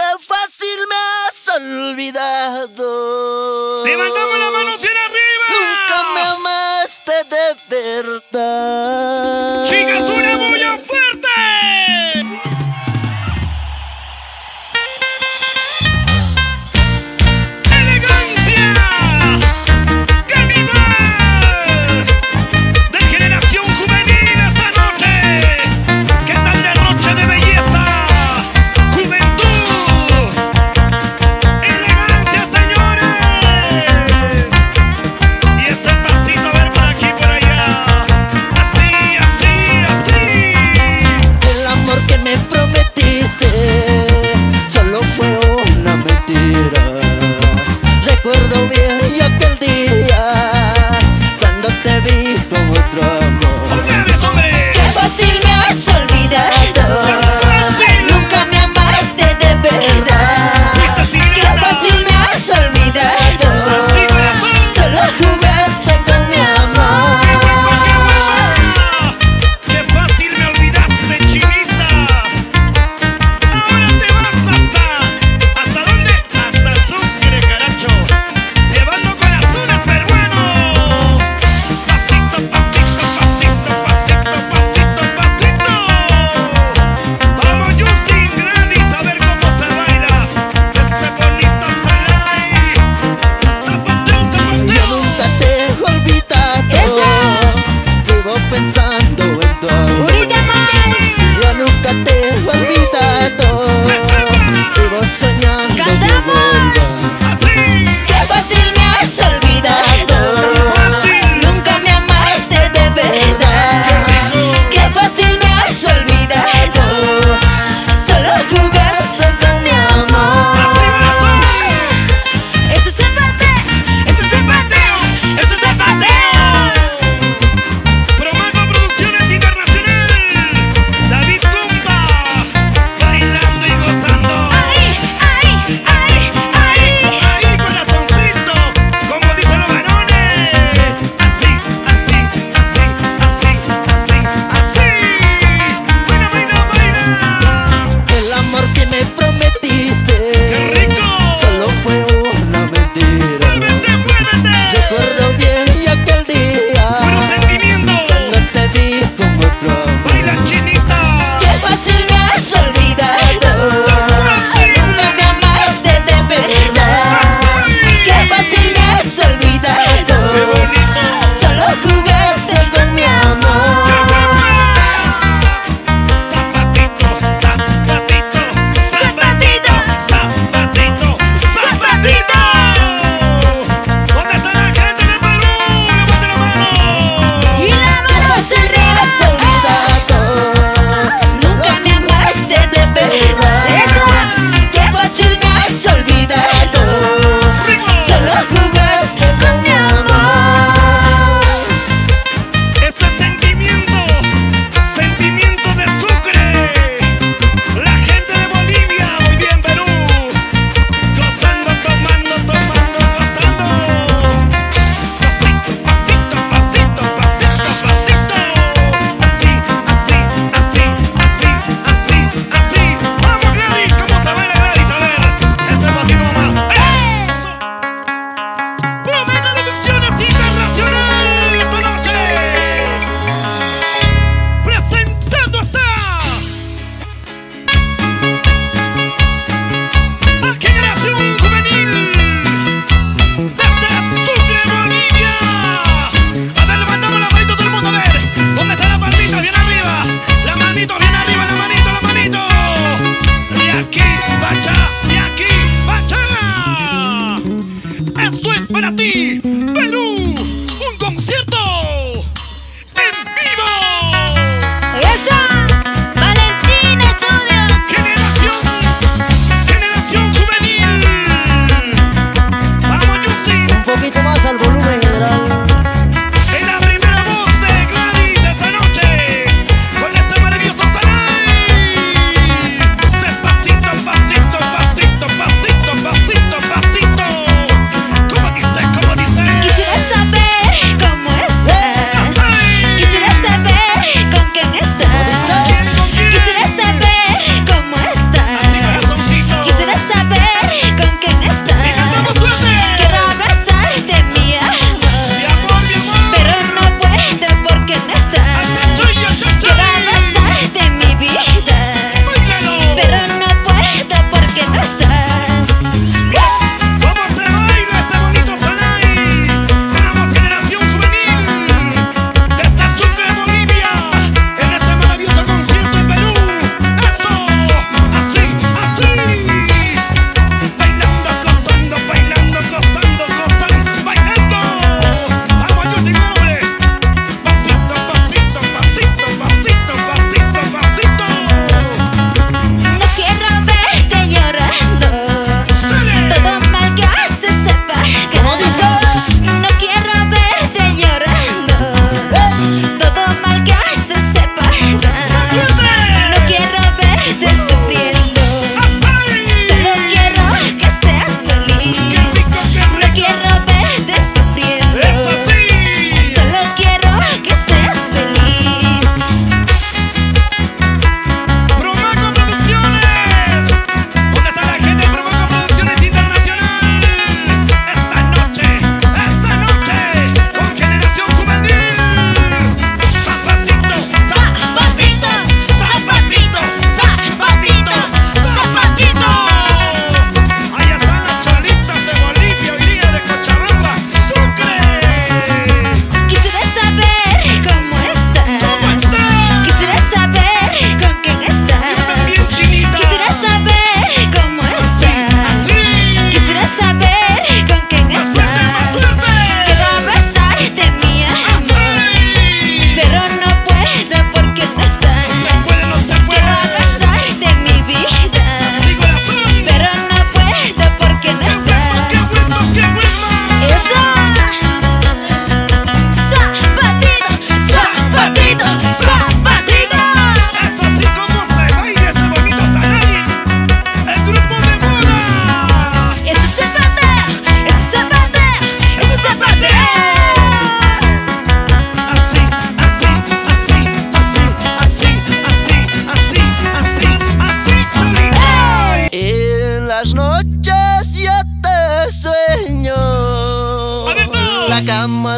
qué fácil me has olvidado. ¡Levantamos la mano hacia arriba! Nunca me amaste de verdad. ¡Chicas, una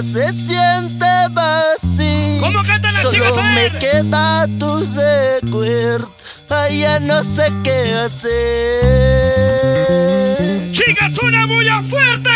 se siente vacía. ¿Cómo cantan las Solo chicas? Me queda tu recuerdo. Allá no sé qué hacer. ¡Chicas, una bulla fuerte!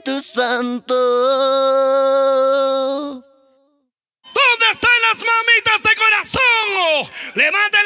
Día de tu santo ¿Dónde están las mamitas de corazón? ¡Levanten